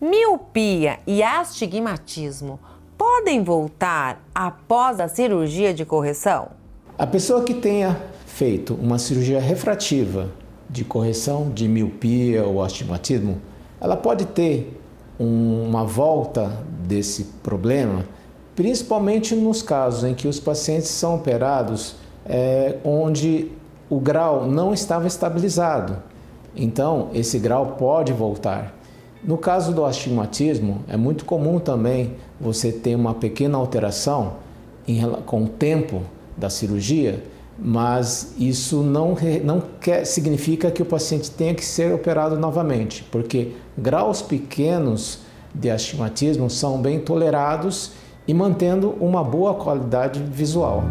Miopia e astigmatismo podem voltar após a cirurgia de correção? A pessoa que tenha feito uma cirurgia refrativa de correção de miopia ou astigmatismo, ela pode ter uma volta desse problema, principalmente nos casos em que os pacientes são operados é, onde o grau não estava estabilizado. Então, esse grau pode voltar. No caso do astigmatismo, é muito comum também você ter uma pequena alteração em, com o tempo da cirurgia, mas isso não, não quer, significa que o paciente tenha que ser operado novamente, porque graus pequenos de astigmatismo são bem tolerados e mantendo uma boa qualidade visual.